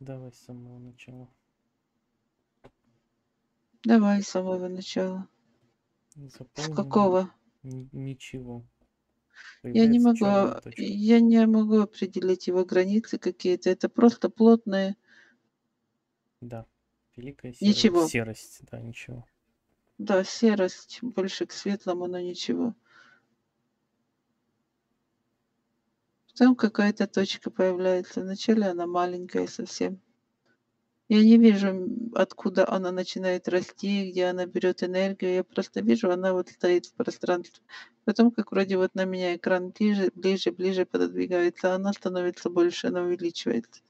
Давай с самого начала. Давай с самого начала. С Заполнено какого? ни- ничего. Я не Появляется могу, я не могу определить его границы какие-то. Это просто плотные. Да. Великая серо- Ничего. серость. Да, ничего. Да, серость, больше к светлому, но ничего. Там какая-то точка появляется. Вначале она маленькая совсем. Я не вижу, откуда она начинает расти, где она берет энергию. Я просто вижу, она вот стоит в пространстве. Потом, как вроде вот на меня экран ближе, ближе, ближе пододвигается, она становится больше, она увеличивается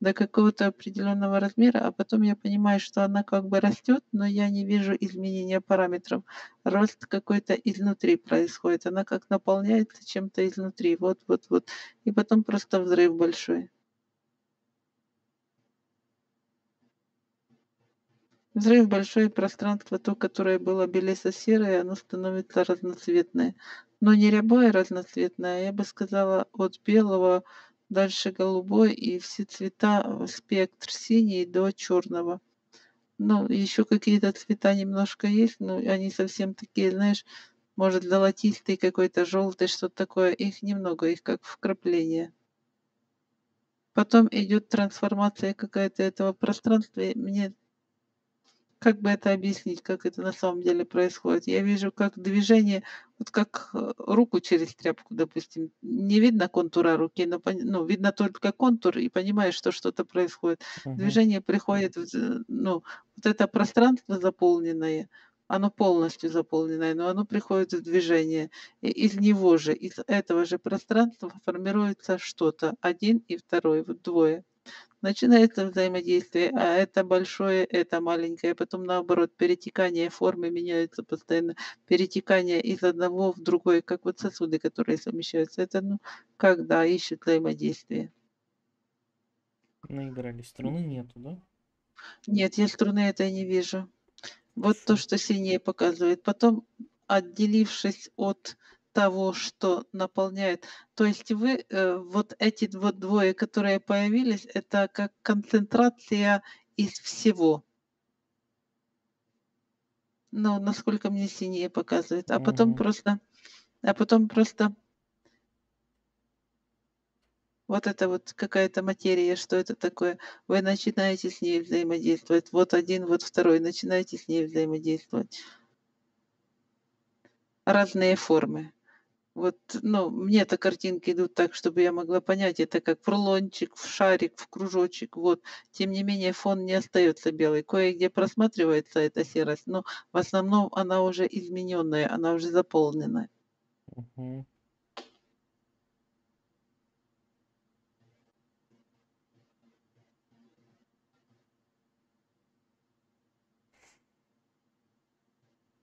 до какого-то определенного размера, а потом я понимаю, что она как бы растет, но я не вижу изменения параметров. Рост какой-то изнутри происходит. Она как наполняется чем-то изнутри. Вот, вот, вот. И потом просто взрыв большой. Взрыв большое пространство, то, которое было белесо-серое, оно становится разноцветное. Но не рябое разноцветное, а я бы сказала от белого, дальше голубой и все цвета, э, спектр синий до черного. Ну, еще какие-то цвета немножко есть, но они совсем такие, знаешь, может, золотистый какой-то, желтый, что-то такое. Их немного, их как вкрапление. Потом идет трансформация какая-то этого пространства. Мне как бы это объяснить, как это на самом деле происходит? Я вижу, как движение, вот как э, руку через тряпку, допустим. Не видно контура руки, но ну, видно только контур, и понимаешь, что что-то происходит. Мгм. Движение приходит, в ну, вот это пространство заполненное, оно полностью заполненное, но оно приходит в движение. И из него же, из этого же пространства формируется что-то. Один и второй, вот двое. Начинается взаимодействие, а это большое, это маленькое, потом наоборот, перетекание формы меняются постоянно, перетекание из одного в другой, как вот сосуды, которые совмещаются. Это, ну, когда ищут взаимодействие. Наиграли. Струны нету, да? Нет, я струны это не вижу. Вот то, что синее показывает. Потом, отделившись от того, что наполняет. То есть вы, э, вот эти вот двое, которые появились, это как концентрация из всего. Ну, насколько мне синее показывает. А потом Мгм. просто, а потом просто вот это вот какая-то материя, что это такое. Вы начинаете с ней взаимодействовать. Вот один, вот второй, начинаете с ней взаимодействовать. Разные формы. Вот, ну, мне-то картинки идут так, чтобы я могла понять, это как в рулончик, в шарик, в кружочек, вот. Тем не менее, фон не остается белый. Кое-где просматривается эта серость, но в основном она уже измененная, она уже заполненная.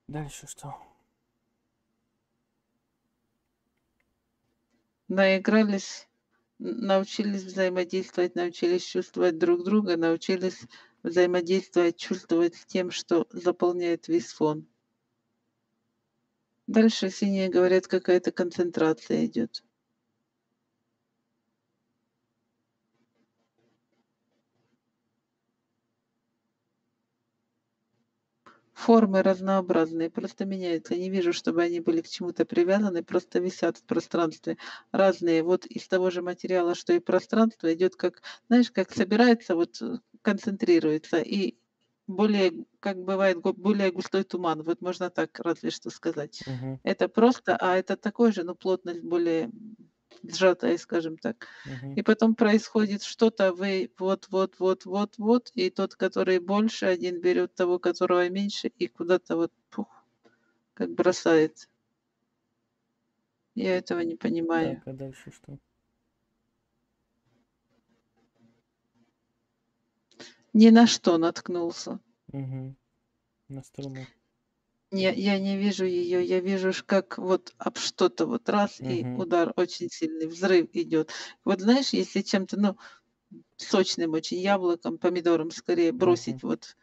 Дальше что? Наигрались, научились взаимодействовать, научились чувствовать друг друга, научились взаимодействовать, чувствовать с тем, что заполняет весь фон. Дальше синие говорят, какая-то концентрация идет. Формы разнообразные, просто меняются. Не вижу, чтобы они были к чему-то привязаны, просто висят в пространстве. Разные. Вот из того же материала, что и пространство, идет как, знаешь, как собирается, вот э, концентрируется. И более, как бывает, более густой туман. Вот можно так разве что сказать. Мгм. Это просто, а это такой же, но плотность более сжатая, скажем так. Мгм. И потом происходит что-то, вы вот, вот, вот, вот, вот, и тот, который больше, один берет того, которого меньше, и куда-то вот пух, как бросает. Я этого не понимаю. Так, а дальше что? Ни на что наткнулся. Мгм. На струну. Я, я не вижу ее, я вижу, как вот об что-то вот раз, и Мгм. удар очень сильный, взрыв идет. Вот знаешь, если чем-то, ну, сочным очень яблоком, помидором скорее бросить, вот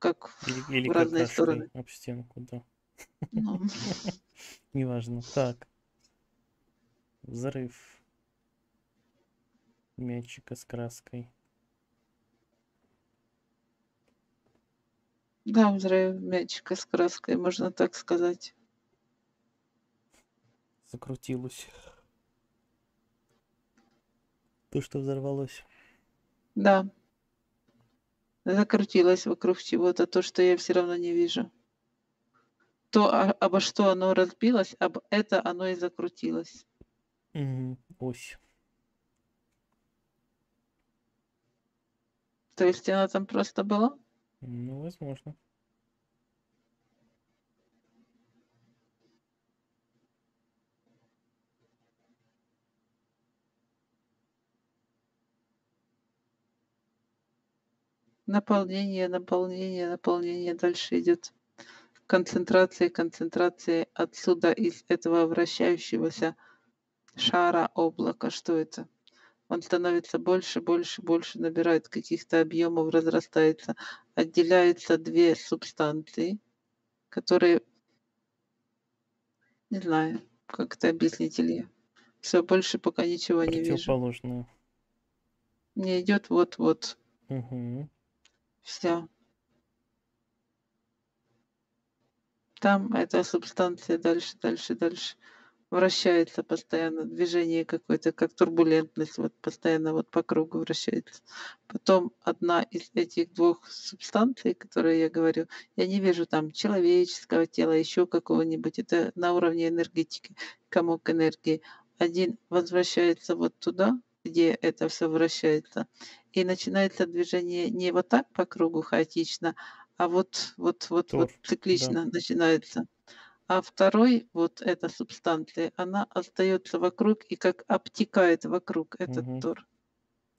как Или, или в разные стороны. об стенку, да. Ну, Неважно. Так. Взрыв мячика с краской. Да, взрыв мячика с краской, можно так сказать. Закрутилось. То, что взорвалось. Да. Закрутилось вокруг чего-то, то, что я все равно не вижу. То, а- обо что оно разбилось, об это оно и закрутилось. Мгм. Ось. То есть она там просто была? Ну, возможно. Наполнение, наполнение, наполнение дальше идет. Концентрация, концентрация отсюда, из этого вращающегося шара облака. Что это? Он становится больше, больше, больше, набирает каких-то объемов, разрастается. Отделяются две субстанции, которые, не знаю, как это объяснить, Илья. Все больше пока ничего не вижу. Не идет вот-вот. Угу. Все. Там эта субстанция дальше, дальше, дальше вращается постоянно, движение какое-то, как турбулентность, вот постоянно вот по кругу вращается. Потом одна из этих двух субстанций, которые я говорю, я не вижу там человеческого тела, еще какого-нибудь, это на уровне энергетики, комок энергии. Один возвращается вот туда, где это все вращается, и начинается движение не вот так по кругу хаотично, а вот, вот, вот, вот Тор, циклично начинается. А второй, вот эта субстанция, она остается вокруг и как обтекает вокруг этот Мгм. тор.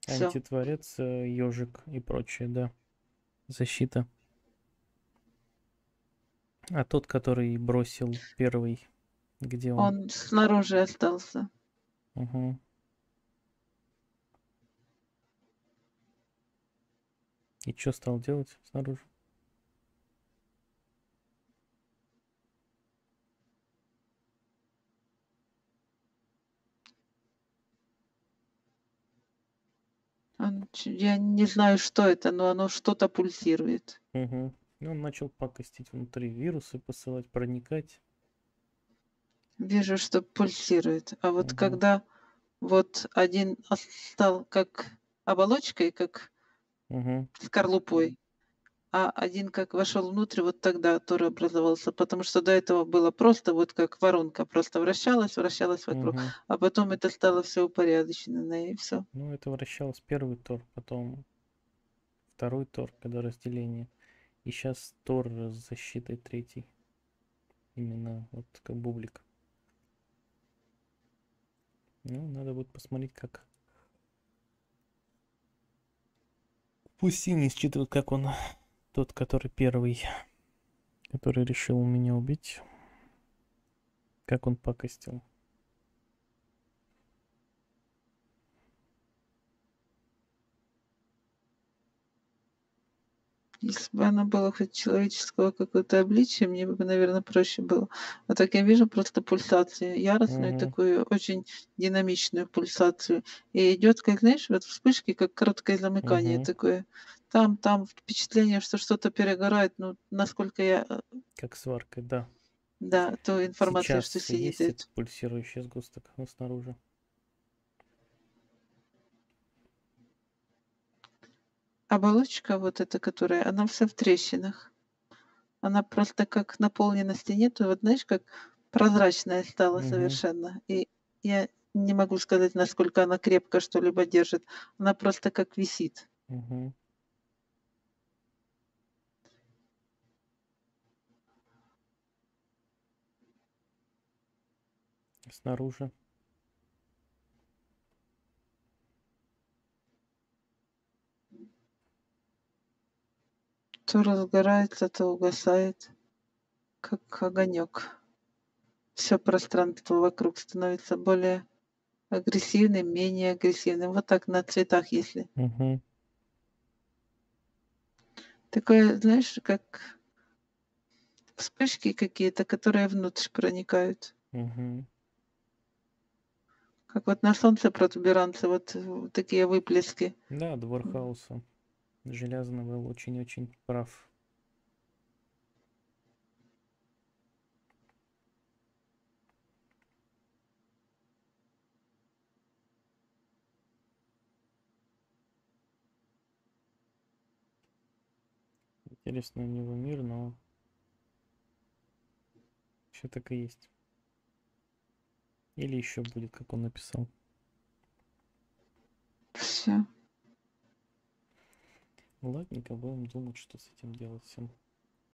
Антитворец, ежик и прочее, да. Защита. А тот, который бросил первый, где он? Он снаружи остался. Угу. И что стал делать снаружи? Он ч- я не знаю, что это, но оно что-то пульсирует. Угу. Он начал пакостить внутри вирусы, посылать, проникать. Вижу, что пульсирует. А вот Мгм. когда вот один стал как оболочкой, как Угу. скорлупой, а один как вошел внутрь, вот тогда Тор образовался, потому что до этого было просто вот как воронка, просто вращалась, вращалась вокруг, Угу. а потом это стало все упорядочено, и все. Ну, это вращалось первый Тор, потом второй Тор, когда разделение. И сейчас Тор с защитой третий. Именно вот как бублик. Ну, надо будет посмотреть, как... Пусть синий считывает, как он, тот, который первый, который решил меня убить. Как он пакостил. Если бы оно было хоть человеческого какое-то обличие, мне бы, наверное, проще было. А так я вижу просто пульсацию, яростную Мгм. такую, очень динамичную пульсацию. И идет, как, знаешь, вот вспышки, как короткое замыкание Мгм. такое. Там, там впечатление, что что-то перегорает. Ну, насколько я, э, Как сваркой, да. да, то информация, что Сейчас синий есть дает. этот пульсирующий сгусток снаружи. Оболочка вот эта, которая, она вся в трещинах. Она просто как наполненности нету. Вот знаешь, как прозрачная стала Мгм. совершенно. И я не могу сказать, насколько она крепко что-либо держит. Она просто как висит. Мгм. Снаружи. То разгорается, то угасает, как огонек. Все пространство вокруг становится более агрессивным, менее агрессивным. Вот так на цветах, если. Мгм. Такое, знаешь, как вспышки какие-то, которые внутрь проникают. Мгм как вот на солнце протуберанцы, вот э, такие выплески. Да, двор хаоса. Железный был очень-очень прав. Интересно, у него мир, но все так и есть. Или еще будет, как он написал. Все. Ладненько, будем думать, что с этим делать всем.